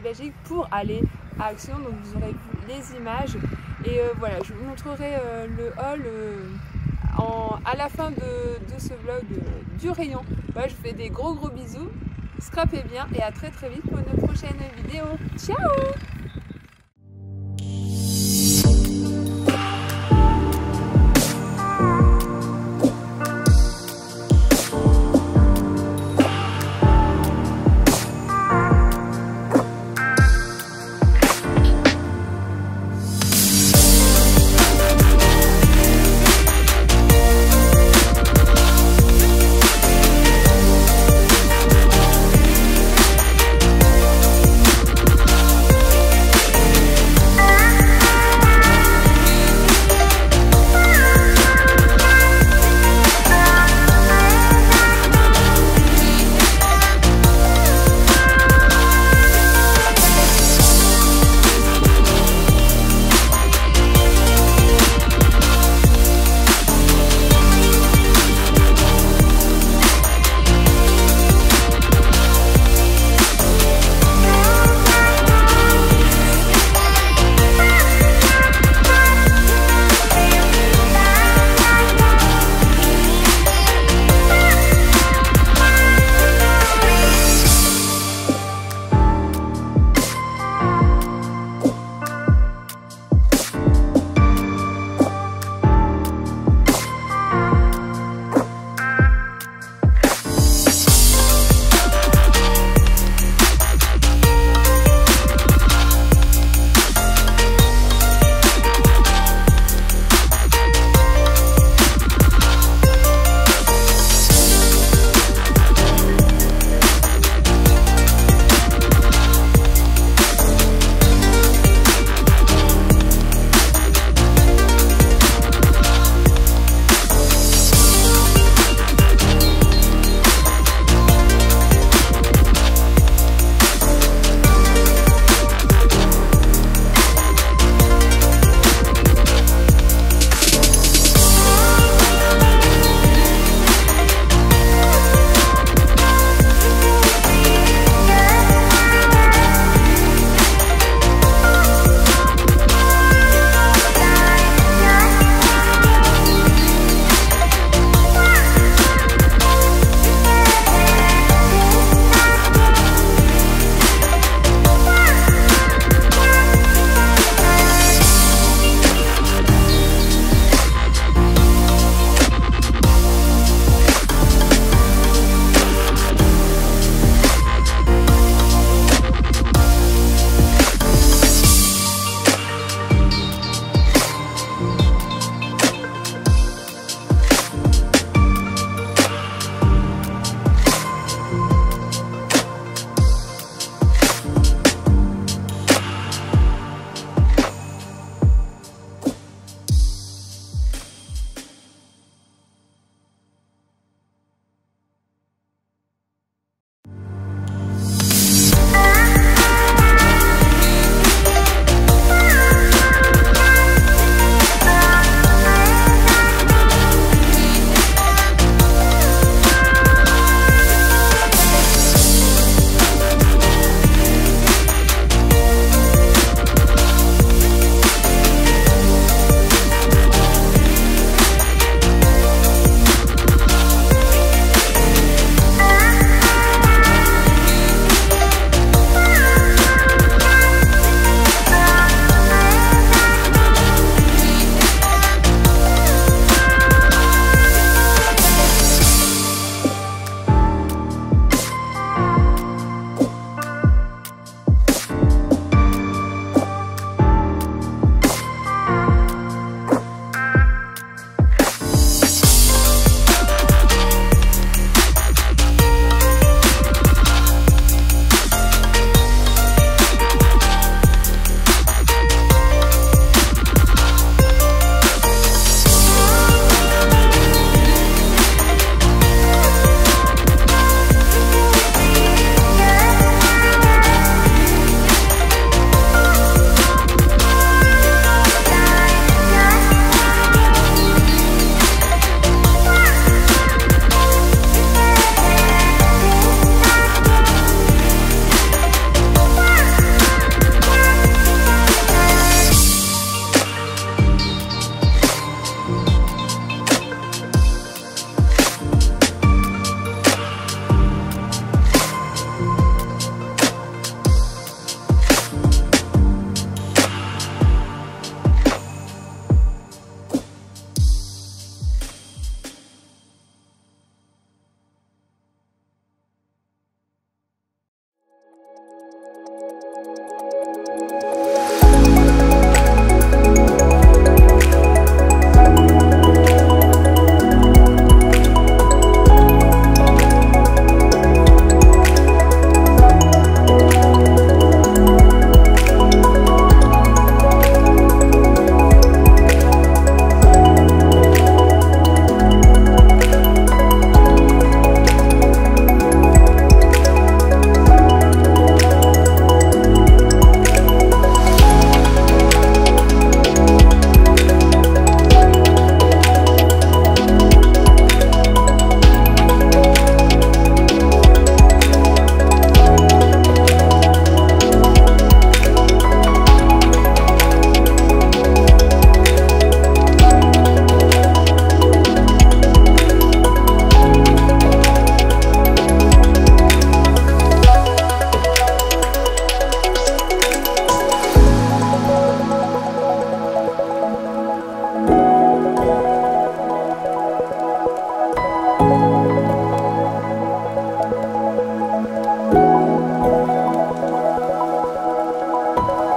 Belgique pour aller à Action, donc vous aurez vu les images. Et voilà, je vous montrerai le hall à la fin de, ce vlog du rayon. je vous fais des gros gros bisous, scrapez bien et à très très vite pour une prochaine vidéo. Ciao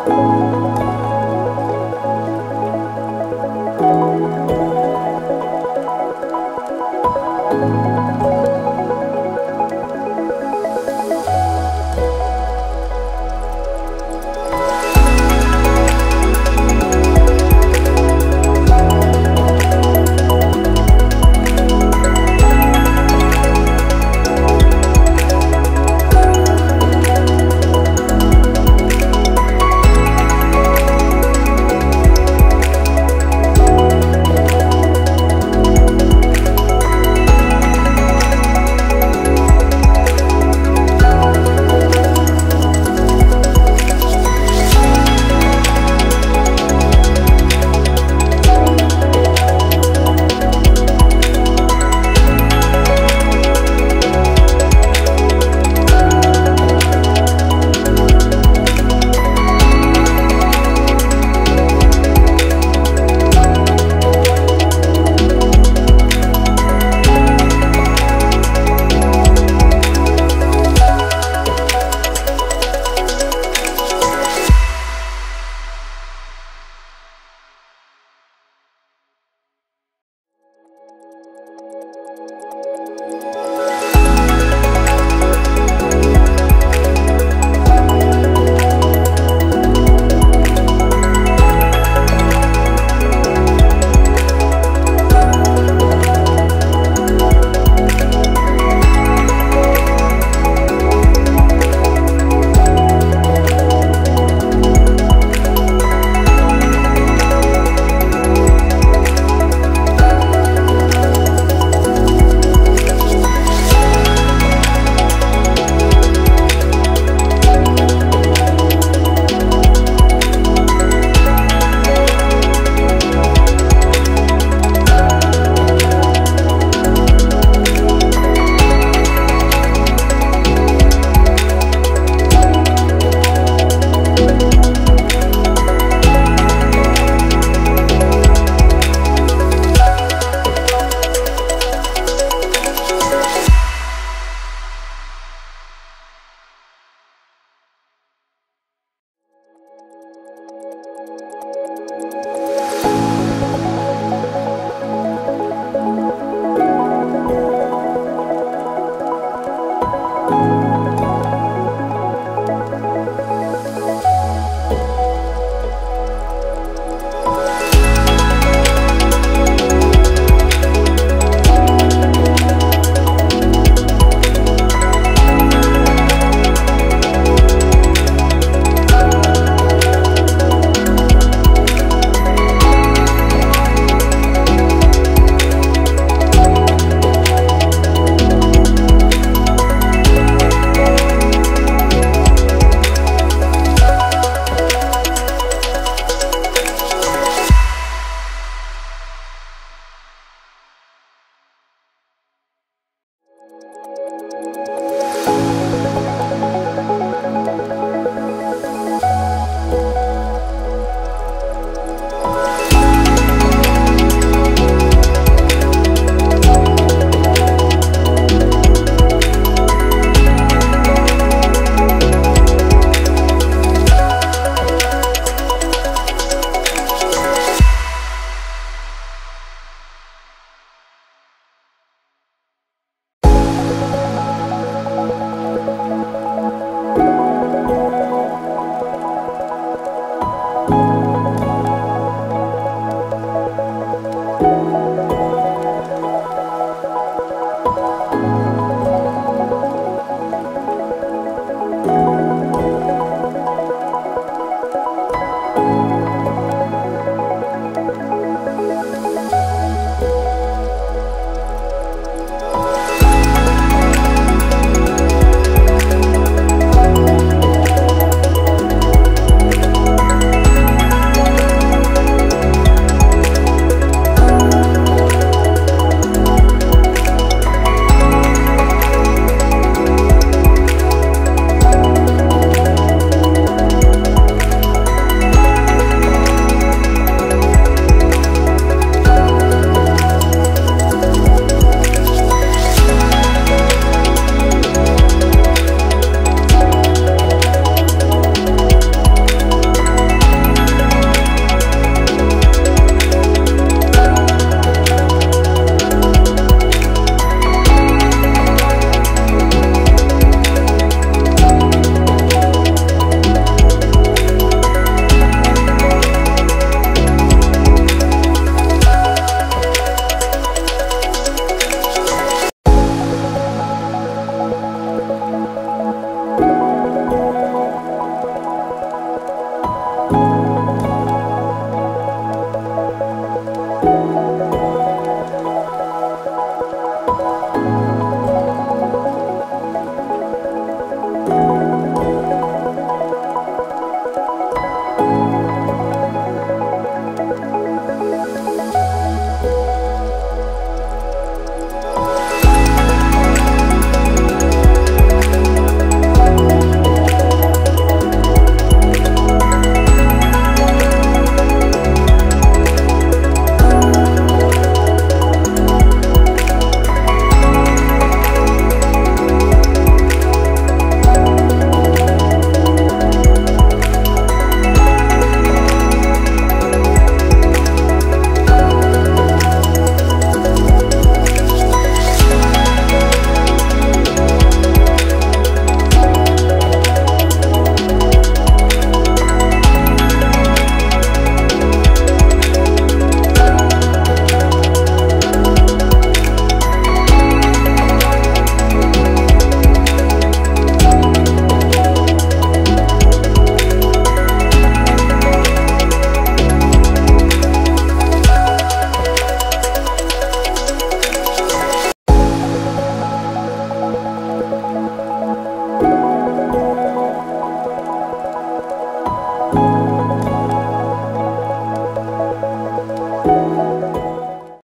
Música